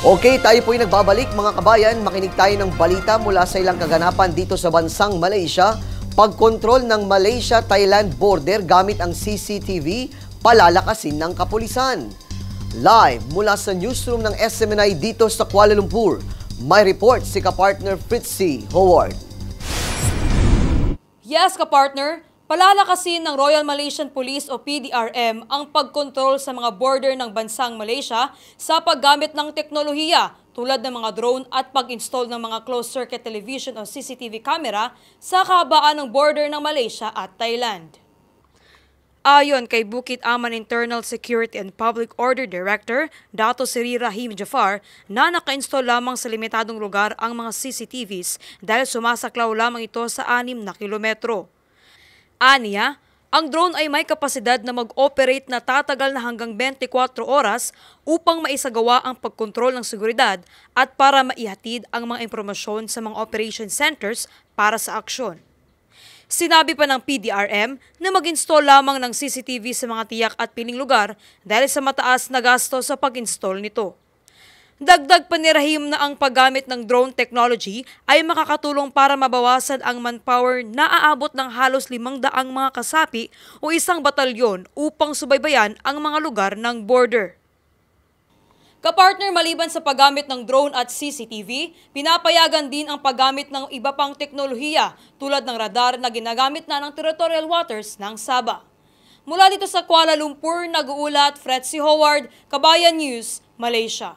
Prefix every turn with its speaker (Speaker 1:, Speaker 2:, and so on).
Speaker 1: Okay, tayo po ay nagbabalik mga kabayan. Makinig tayo ng balita mula sa ilang kaganapan dito sa bansang Malaysia. Pagkontrol ng Malaysia-Thailand border gamit ang CCTV, palalakasin ng kapulisan. Live mula sa newsroom ng SMNI dito sa Kuala Lumpur, may report si kapartner Fritzy Howard.
Speaker 2: Yes, kapartner, palalakasin ng Royal Malaysian Police o PDRM ang pagkontrol sa mga border ng bansang Malaysia sa paggamit ng teknolohiya tulad ng mga drone at pag-install ng mga closed-circuit television o CCTV camera sa kahabaan ng border ng Malaysia at Thailand. Ayon kay Bukit Aman Internal Security and Public Order Director, Dato Siri Rahim Jafar, na naka-install lamang sa limitadong lugar ang mga CCTVs dahil sumasaklaw lamang ito sa 6 na kilometro. Aniya, ang drone ay may kapasidad na mag-operate na tatagal na hanggang 24 oras upang maisagawa ang pagkontrol ng seguridad at para maihatid ang mga impormasyon sa mga operation centers para sa aksyon. Sinabi pa ng PDRM na mag-install lamang ng CCTV sa mga tiyak at piling lugar dahil sa mataas na gasto sa pag-install nito. Dagdag pa ni Rahim na ang paggamit ng drone technology ay makakatulong para mabawasan ang manpower na aabot ng halos limang daang mga kasapi o isang batalyon upang subaybayan ang mga lugar ng border. Kapartner maliban sa paggamit ng drone at CCTV, pinapayagan din ang paggamit ng iba pang teknolohiya tulad ng radar na ginagamit na ng territorial waters ng Sabah. Mula dito sa Kuala Lumpur, nag-uulat Fretzy Howard, Kabayan News, Malaysia.